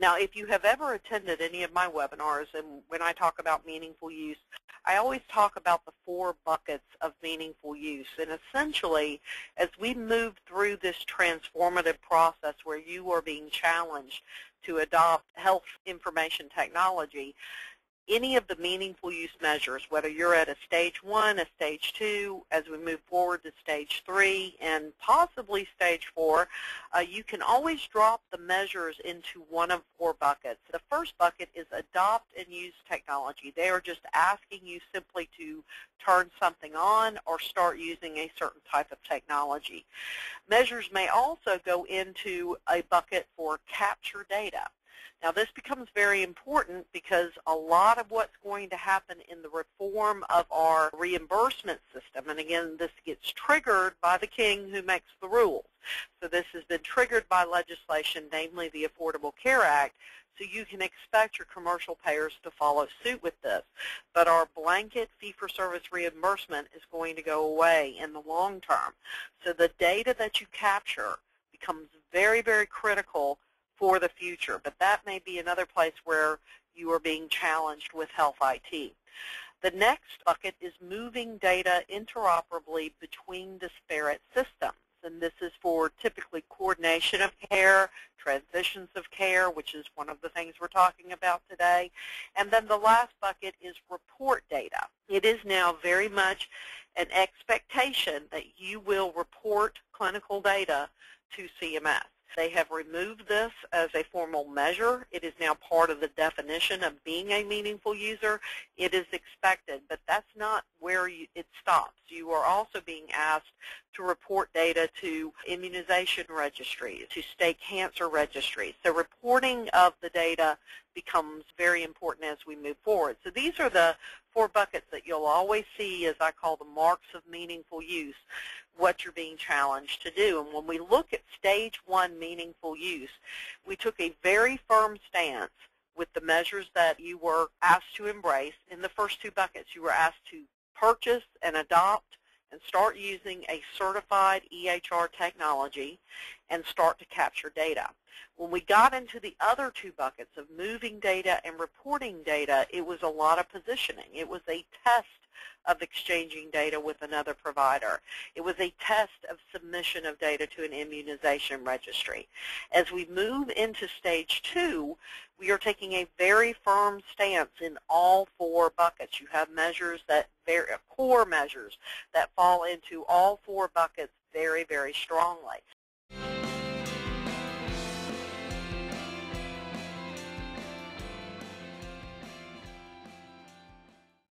Now, if you have ever attended any of my webinars, and when I talk about meaningful use, I always talk about the four buckets of meaningful use. And essentially, as we move through this transformative process where you are being challenged to adopt health information technology, any of the meaningful use measures, whether you're at a stage one, a stage two, as we move forward to stage three, and possibly stage four, uh, you can always drop the measures into one of four buckets. The first bucket is adopt and use technology. They are just asking you simply to turn something on or start using a certain type of technology. Measures may also go into a bucket for capture data. Now this becomes very important because a lot of what's going to happen in the reform of our reimbursement system, and again this gets triggered by the king who makes the rules. So this has been triggered by legislation, namely the Affordable Care Act, so you can expect your commercial payers to follow suit with this. But our blanket fee-for-service reimbursement is going to go away in the long term. So the data that you capture becomes very, very critical for the future. But that may be another place where you are being challenged with health IT. The next bucket is moving data interoperably between disparate systems. And this is for typically coordination of care, transitions of care, which is one of the things we're talking about today. And then the last bucket is report data. It is now very much an expectation that you will report clinical data to CMS. They have removed this as a formal measure. It is now part of the definition of being a meaningful user. It is expected, but that's not where you, it stops. You are also being asked to report data to immunization registries, to state cancer registries. So reporting of the data becomes very important as we move forward. So these are the four buckets that you'll always see as I call the marks of meaningful use what you're being challenged to do. And when we look at stage one meaningful use, we took a very firm stance with the measures that you were asked to embrace. In the first two buckets, you were asked to purchase and adopt and start using a certified EHR technology and start to capture data. When we got into the other two buckets of moving data and reporting data, it was a lot of positioning. It was a test of exchanging data with another provider. It was a test of submission of data to an immunization registry. As we move into stage two, we are taking a very firm stance in all four buckets. You have measures that, very, core measures that fall into all four buckets very, very strongly.